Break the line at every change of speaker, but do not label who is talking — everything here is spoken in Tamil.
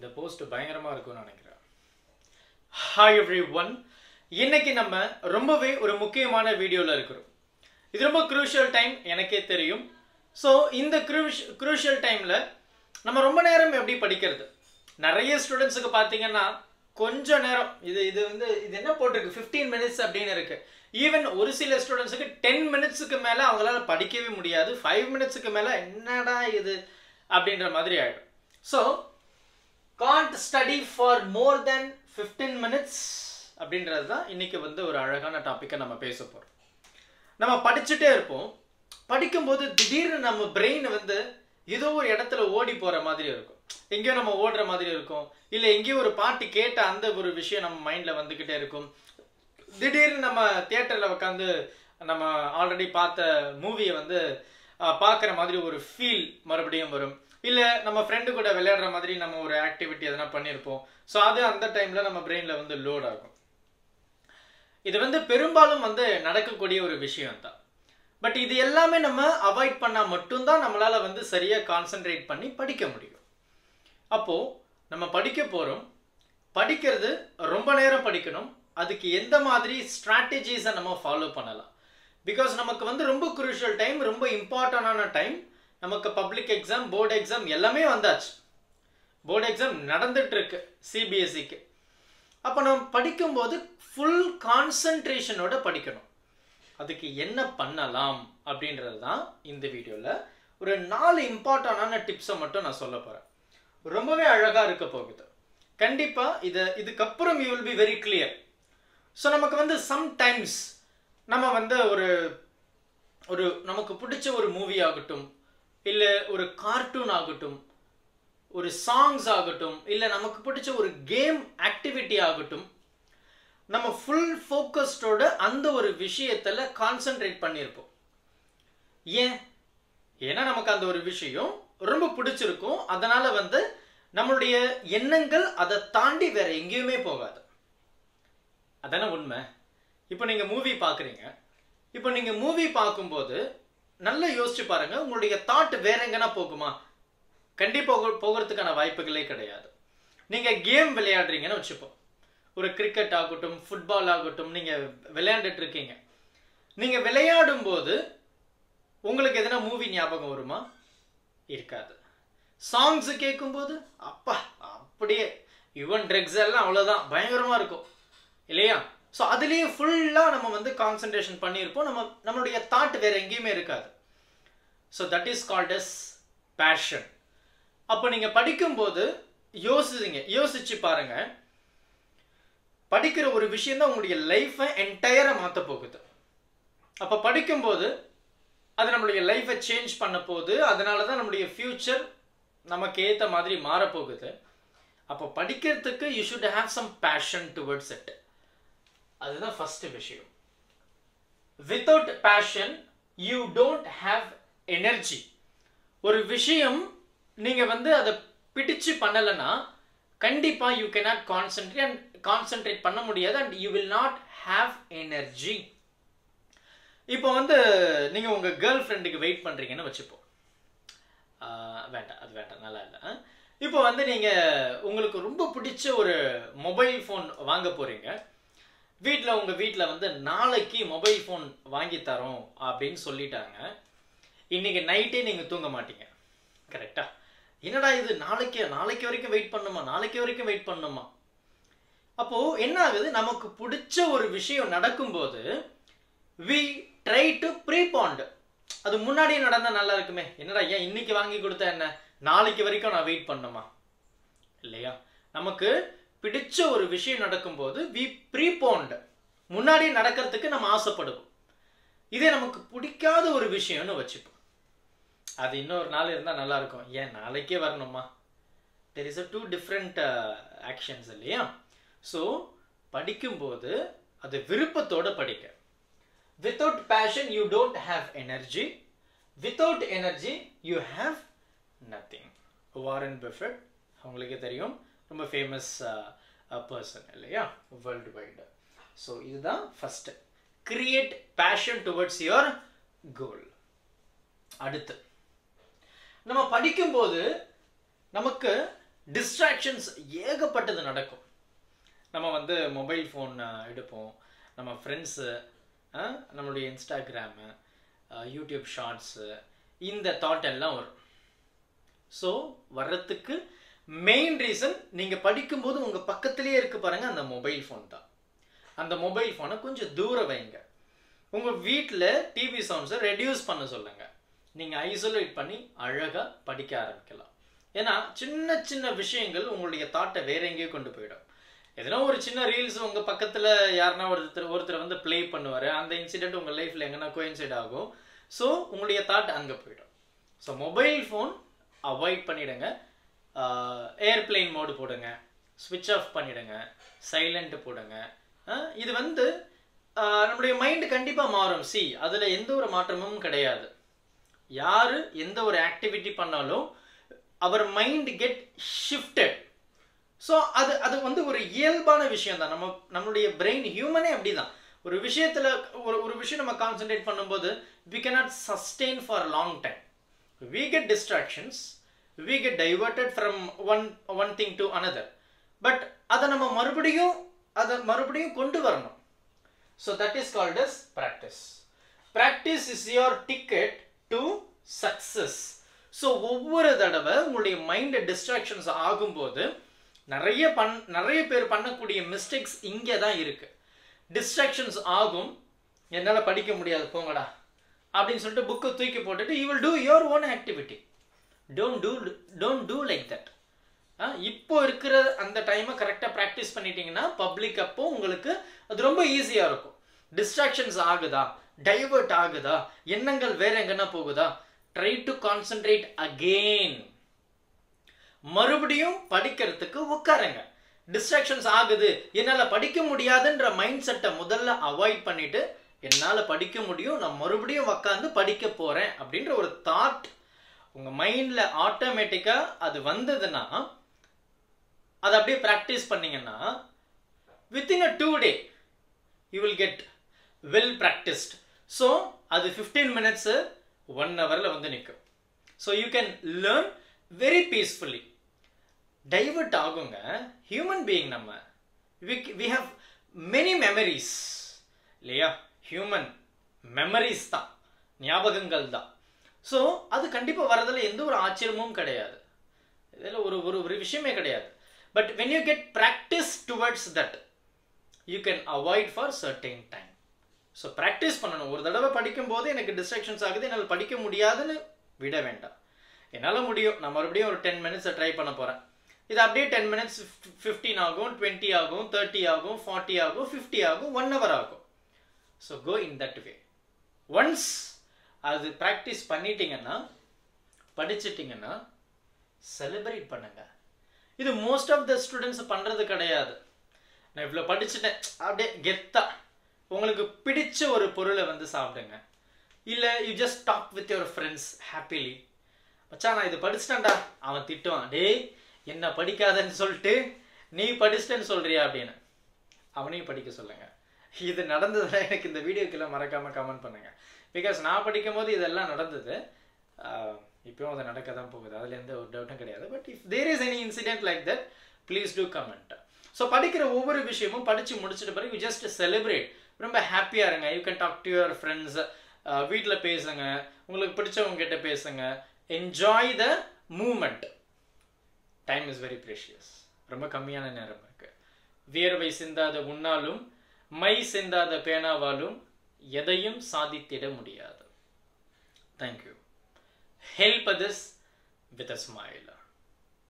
இந்த போஸ்ட் பயங்கரமாக இருக்கும்னு நினைக்கிறேன். ஹாய் எவ்ரி ஒன் இன்னைக்கு நம்ம ரொம்பவே ஒரு முக்கியமான வீடியோவில் இருக்கிறோம். இது ரொம்ப குரூஷியல் டைம் எனக்கே தெரியும். ஸோ இந்த குரூஷ் குரூஷியல் டைமில் நம்ம ரொம்ப நேரம் எப்படி படிக்கிறது? நிறைய ஸ்டூடெண்ட்ஸுக்கு பார்த்தீங்கன்னா கொஞ்சம் நேரம் இது இது வந்து இது என்ன போட்டிருக்கு? ஃபிஃப்டீன் மினிட்ஸ் அப்படின்னு இருக்கு. ஈவன் ஒரு சில ஸ்டூடெண்ட்ஸுக்கு டென் மினிட்ஸுக்கு மேலே அவங்களால படிக்கவே முடியாது. ஃபைவ் மினிட்ஸுக்கு மேலே என்னடா இது? அப்படின்ற மாதிரி ஆகிடும் so can't study for more then fifteen minutes அப்படின்றது தான் இன்னைக்கு வந்து ஒரு அழகான டாப்பிக்கை நம்ம பேச போகிறோம் நம்ம படிச்சுட்டே இருப்போம். படிக்கும்போது திடீர்னு நம்ம பிரெயின் வந்து ஏதோ ஒரு இடத்துல ஓடி போகிற மாதிரி இருக்கும். எங்கேயோ நம்ம ஓடுற மாதிரி இருக்கும். இல்லை எங்கேயோ ஒரு பாட்டு கேட்ட அந்த ஒரு விஷயம் நம்ம மைண்டில் வந்துக்கிட்டே இருக்கும். திடீர்னு நம்ம தியேட்டரில் உட்காந்து நம்ம ஆல்ரெடி பார்த்த மூவியை வந்து பார்க்குற மாதிரி ஒரு ஃபீல் மறுபடியும் வரும். இல்லை நம்ம ஃப்ரெண்டு கூட விளையாடுற மாதிரி நம்ம ஒரு ஆக்டிவிட்டி எதனா பண்ணியிருப்போம் ஸோ அது அந்த டைமில் நம்ம பிரெயினில் வந்து லோட் ஆகும். இது வந்து பெரும்பாலும் வந்து நடக்கக்கூடிய ஒரு விஷயம் தான். பட் இது எல்லாமே நம்ம அவாய்ட் பண்ணால் மட்டும்தான் நம்மளால் வந்து சரியாக கான்சென்ட்ரேட் பண்ணி படிக்க முடியும். அப்போது நம்ம படிக்க போகிறோம் படிக்கிறது ரொம்ப நேரம் படிக்கணும். அதுக்கு எந்த மாதிரி ஸ்ட்ராட்டஜிஸை நம்ம ஃபாலோ பண்ணலாம். பிகாஸ் நமக்கு வந்து ரொம்ப குரூஷியல் டைம் ரொம்ப இம்பார்ட்டண்டான டைம் நமக்கு பப்ளிக் எக்ஸாம் போர்டு எக்ஸாம் எல்லாமே வந்தாச்சு. போர்டு எக்ஸாம் நடந்துட்டு இருக்கு சிபிஎஸ்சிக்கு அப்போ நம்ம படிக்கும்போது ஃபுல் கான்சன்ட்ரேஷனோட படிக்கணும். அதுக்கு என்ன பண்ணலாம் அப்படின்றது தான் இந்த வீடியோவில் ஒரு நாலு இம்பார்ட்டண்டான டிப்ஸை மட்டும் நான் சொல்ல போகிறேன் ரொம்பவே அழகாக இருக்க போகுது. கண்டிப்பாக இதை இதுக்கப்புறம் you will be very clear so நமக்கு வந்து சம்டைம்ஸ் நம்ம வந்து ஒரு ஒரு நமக்கு பிடிச்ச ஒரு மூவி ஆகட்டும் இல்லை ஒரு கார்ட்டூன் ஆகட்டும் ஒரு சாங்ஸ் ஆகட்டும் இல்லை நமக்கு பிடிச்ச ஒரு கேம் ஆக்டிவிட்டி ஆகட்டும் நம்ம ஃபுல் ஃபோக்கஸ்டோட அந்த ஒரு விஷயத்தில் கான்சென்ட்ரேட் பண்ணியிருப்போம் ஏன்? ஏன்னா நமக்கு அந்த ஒரு விஷயம் ரொம்ப பிடிச்சிருக்கும். அதனால வந்து நம்மளுடைய எண்ணங்கள் அதை தாண்டி வேற எங்கேயுமே போகாது. அதான உண்மை? இப்போ நீங்கள் மூவி பார்க்குறீங்க. இப்போ நீங்கள் மூவி பார்க்கும்போது நல்லா யோசிச்சு பாருங்க. உங்களுடைய தாட் வேற எங்கன்னா போகுமா? கண்டிப்பாக போகிறதுக்கான வாய்ப்புகளே கிடையாது. நீங்கள் கேம் விளையாடுறீங்கன்னு வச்சுப்போம். ஒரு கிரிக்கெட் ஆகட்டும் ஃபுட்பால் ஆகட்டும் நீங்கள் விளையாண்டுட்டு இருக்கீங்க. நீங்கள் விளையாடும் போது உங்களுக்கு எதனா மூவி ஞாபகம் வருமா? இருக்காது. சாங்ஸ் கேட்கும்போது அப்பா அப்படியே யுவன் ட்ரக்ஸ் எல்லாம் அவ்வளோதான் பயங்கரமாக இருக்கும். இல்லையா? ஸோ அதுலேயே ஃபுல்லாக நம்ம வந்து கான்சன்ட்ரேஷன் பண்ணியிருப்போம் நம்ம நம்மளுடைய தாட் வேறு எங்கேயுமே இருக்காது. So that is called as passion அப்போ நீங்கள் படிக்கும்போது யோசிச்சிங்க யோசிச்சு பாருங்க. படிக்கிற ஒரு விஷயம் தான் உங்களுடைய லைஃப்பை என்டையராக மாற்ற போகுது. அப்போ படிக்கும்போது அது நம்மளுடைய லைஃப்பை சேஞ்ச் பண்ண போகுது அதனால தான் நம்மளுடைய ஃப்யூச்சர் நமக்கு ஏற்ற மாதிரி மாறப்போகுது அப்போ படிக்கிறதுக்கு you should have some passion towards it அதுதான் ஃபர்ஸ்ட் விஷயம். Without passion you don't have energy ஒரு விஷயம் நீங்கள் வந்து அதை பிடிச்சு பண்ணலைன்னா கண்டிப்பாக you can not concentrate and concentrate பண்ண முடியாது and you will not have energy இப்போ வந்து நீங்கள் உங்கள் கேர்ள் ஃப்ரெண்டுக்கு வெயிட் பண்ணுறீங்கன்னு வச்சுப்போம் வேண்டாம் அது வேண்டாம் நல்லா இல்லை இப்போ வந்து நீங்கள் உங்களுக்கு ரொம்ப பிடிச்ச ஒரு மொபைல் ஃபோன் வாங்க போகிறீங்க வீட்டில் உங்கள் வீட்டில் வந்து நாளைக்கு மொபைல் ஃபோன் வாங்கி தரோம் அப்படின்னு சொல்லிட்டாங்க. இன்னைக்கு நைட்டே நீங்கள் தூங்க மாட்டீங்க. கரெக்டா என்னடா இது? நாளைக்கு நாளைக்கு வரைக்கும் வெயிட் பண்ணுமா? நாளைக்கு வரைக்கும் வெயிட் பண்ணுமா? அப்போது என்ன ஆகுது? நமக்கு பிடிச்ச ஒரு விஷயம் நடக்கும்போது வி ட்ரை டு ப்ரீபாண்ட் அது முன்னாடியே நடந்தால் நல்லா இருக்குமே. என்னடா ஏன் இன்னைக்கு வாங்கி கொடுத்தா என்ன? நாளைக்கு வரைக்கும் நான் வெயிட் பண்ணுமா? இல்லையா? நமக்கு பிடிச்ச ஒரு விஷயம் நடக்கும்போது வி ப்ரீபோண்ட் முன்னாடி நடக்கிறதுக்கு நம்ம ஆசைப்படுவோம். இதே நமக்கு பிடிக்காத ஒரு விஷயம்னு வச்சுப்போம். அது இன்னொரு நாள் இருந்தால் நல்லா இருக்கும் ஏன் நாளைக்கே வரணுமா? There is a two different actions இல்லையா? ஸோ படிக்கும்போது அது விருப்பத்தோடு படிக்க without passion you don't have energy without energy you have nothing Warren Buffett அவங்களுக்கே தெரியும். ரொம்ப ஃபேமஸ் பர்சன் uh, இல்லையா? வேர்ல்டு வைடு ஸோ இதுதான் first create passion towards your goal அடுத்து. நம்ம படிக்கும்போது நமக்கு டிஸ்ட்ராக்ஷன்ஸ் ஏகப்பட்டது நடக்கும். நம்ம வந்து மொபைல் ஃபோன் uh, எடுப்போம். நம்ம ஃப்ரெண்ட்ஸு uh, நம்மளுடைய இன்ஸ்டாகிராமு யூடியூப் ஷார்ட்ஸு இந்த தாட் எல்லாம் வரும். ஸோ வர்றதுக்கு மெயின் ரீசன் நீங்கள் படிக்கும்போது உங்கள் பக்கத்துலேயே இருக்கு பாருங்க அந்த மொபைல் ஃபோன் தான். அந்த மொபைல் ஃபோனை கொஞ்சம் தூரம் வைங்க. உங்கள் வீட்டில் டிவி சவுண்ட்ஸை ரெடியூஸ் பண்ண சொல்லுங்க. நீங்கள் ஐசோலேட் பண்ணி அழகாக படிக்க ஆரம்பிக்கலாம். ஏன்னா சின்ன சின்ன விஷயங்கள் உங்களுடைய தாட்டை வேற எங்கேயோ கொண்டு போயிடும். எதனா ஒரு சின்ன ரீல்ஸ் உங்கள் பக்கத்தில் யாருன்னா ஒருத்தர் ஒருத்தர் வந்து ப்ளே பண்ணுவார். அந்த இன்சிடெண்ட் உங்கள் லைஃப்பில் எங்கன்னா கோயின்சைட் ஆகும். ஸோ உங்களுடைய தாட் அங்கே போயிடும். ஸோ மொபைல் ஃபோன் அவாய்ட் பண்ணிவிடுங்க ஏர்பிளைன் மோடு போடுங்க. ஸ்விட்ச் ஆஃப் பண்ணிடுங்க. சைலண்ட் போடுங்க. இது வந்து நம்முடைய மைண்டு கண்டிப்பாக மாறும். சி அதில் எந்த ஒரு மாற்றமும் கிடையாது. யார் எந்த ஒரு ஆக்டிவிட்டி பண்ணாலும் our mind get shifted so அது அது வந்து ஒரு இயல்பான விஷயம் தான் நம்ம நம்மளுடைய பிரெயின் ஹியூமனே அப்படிதான். ஒரு விஷயத்தில் ஒரு ஒரு விஷயம் நம்ம கான்சென்ட்ரேட் பண்ணும்போது we cannot sustain for long time we get distractions we get diverted from one one thing to another but அதை நம்ம மறுபடியும் அதை மறுபடியும் கொண்டு வரணும். So that is called as practice practice is your ticket to success so ஒவ்வொரு தடவை உங்களுடைய மைண்ட் டிஸ்ட்ராக்ஷன்ஸ் ஆகும்போது நிறைய பண் நிறைய பேர் பண்ணக்கூடிய மிஸ்டேக்ஸ் இங்கே தான் இருக்குது டிஸ்ட்ராக்ஷன்ஸ் ஆகும். என்னால் படிக்க முடியாது போங்கடா. அப்படின்னு சொல்லிட்டு புக்கை தூக்கி போட்டுட்டு you will do your own activity don't do don't do like that இப்போ இருக்கிற அந்த டைமை கரெக்டாக ப்ராக்டிஸ் பண்ணிட்டீங்கன்னா பப்ளிக் அப்போ உங்களுக்கு அது ரொம்ப ஈஸியாக இருக்கும். டிஸ்ட்ராக்ஷன்ஸ் ஆகுதா? டைவர்ட் ஆகுதா? எண்ணங்கள் வேற எங்கன்னா போகுதா? ட்ரை டு கான்சென்ட்ரேட் அகெயின் மறுபடியும் படிக்கிறதுக்கு உட்காருங்க. டிஸ்ட்ராக்ஷன்ஸ் ஆகுது. என்னால் படிக்க முடியாதுன்ற மைண்ட் செட்டை முதல்ல அவாய்ட் பண்ணிட்டு என்னால் படிக்க முடியும் நான் மறுபடியும் உட்காந்து படிக்க போகிறேன் அப்படின்ற ஒரு தாட் உங்கள் மைண்டில் ஆட்டோமேட்டிக்காக அது வந்ததுன்னா அதை அப்படியே ப்ராக்டிஸ் பண்ணீங்கன்னா within a two day you will get well practiced so அது ஃபிஃப்டீன் மினிட்ஸு ஒன் ஹவரில் வந்து நிற்கும் so you can learn very peacefully diverted ஆகுங்க. ஹியூமன் பீயிங் நம்ம we we how many memories இல்லையா? ஹியூமன் மெமரிஸ் தான் ஞாபகங்கள் தான். ஸோ அது கண்டிப்பாக வரதில் எந்த ஒரு ஆச்சரியமும் கிடையாது. இதில் ஒரு ஒரு ஒரு விஷயமே கிடையாது. But when you get practice towards that you can avoid for certain time so practice பண்ணணும். ஒரு தடவை படிக்கும்போது எனக்கு டிஸ்ட்ராக்ஷன்ஸ் ஆகுது என்னால் படிக்க முடியாதுன்னு விட வேண்டாம். என்னால் முடியும். நான் மறுபடியும் ஒரு டென் மினிட்ஸை ட்ரை பண்ண போகிறேன் இது அப்படியே டென் மினிட்ஸ் ஃபிஃப்டீன் ஆகும் டுவெண்ட்டி ஆகும் தேர்ட்டி ஆகும் ஃபார்ட்டி ஆகும் ஃபிஃப்டி ஆகும் ஒன் ஹவர் ஆகும். So go in that way once அது ப்ராக்டிஸ் பண்ணிட்டீங்கன்னா படிச்சிட்டிங்கன்னா செலிப்ரேட் பண்ணுங்க. இது மோஸ்ட் ஆஃப் த ஸ்டூடெண்ட்ஸ் பண்ணுறது கிடையாது. நான் இவ்வளோ படிச்சுட்டேன். அப்படியே கெத்தா. உங்களுக்கு பிடிச்ச ஒரு பொருளை வந்து சாப்பிடுங்க. இல்லை you just talk with your friends happily மச்சான் நான் இது படிச்சிட்டேன்டா. அவன் திட்டுவான் டேய் என்ன படிக்காதன்னு சொல்லிட்டு நீ படிச்சிட்டேன்னு சொல்றியா? அப்படின்னு. அவனையும் படிக்க சொல்லுங்க. இது நடந்ததுல எனக்கு இந்த வீடியோக்குள்ள மறக்காம கமெண்ட் பண்ணுங்க. பிகாஸ் நான் படிக்கும் போது இதெல்லாம் நடந்தது. இப்பயும் அது நடக்க தான் போகுது. அதுல எந்த ஒரு டவுட்டும் கிடையாது. But if there is any incident like that please do comment so படிக்கிற ஒவ்வொரு விஷயமும் படிச்சு முடிச்சிட்ட பிறகு யூ ஜஸ்ட் செலிப்ரேட் ரொம்ப ஹாப்பியாக இருங்க. You can talk to your friends வீட்டில் பேசுங்க. உங்களுக்கு பிடிச்சவங்க கிட்ட பேசுங்க. Enjoy the moment time is very precious ரொம்ப கம்மியான நேரம் இருக்கு. வியர்வை சிந்தாத உன்னாலும் மை சிந்தாத பேனாவாலும் எதையும் சாதித்திட முடியாது. Thank you help this with a smile